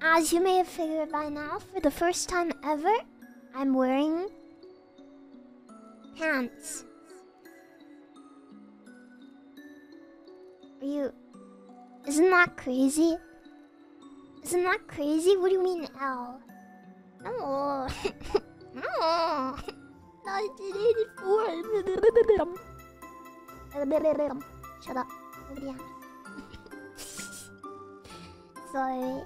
As you may have figured by now, for the first time ever, I'm wearing pants. Are you. Isn't that crazy? Isn't that crazy? What do you mean, L? No. no. 1984. Shut up. Sorry.